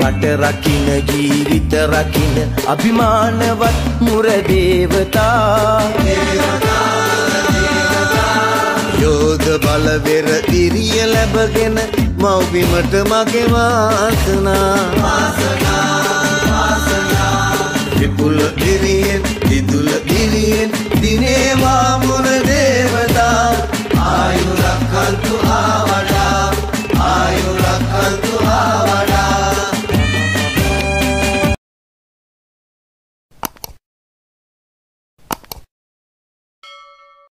රට රකින ජීවිත රකින අභිමානවත් මුර දේවතා යෝධ බලවෙර දිරිය ලැබගෙන මව්බිමට මගේ වාසනා. විපුල දිරියෙන් දිදුල දිරියෙන් දිනේවා මුර දේවතා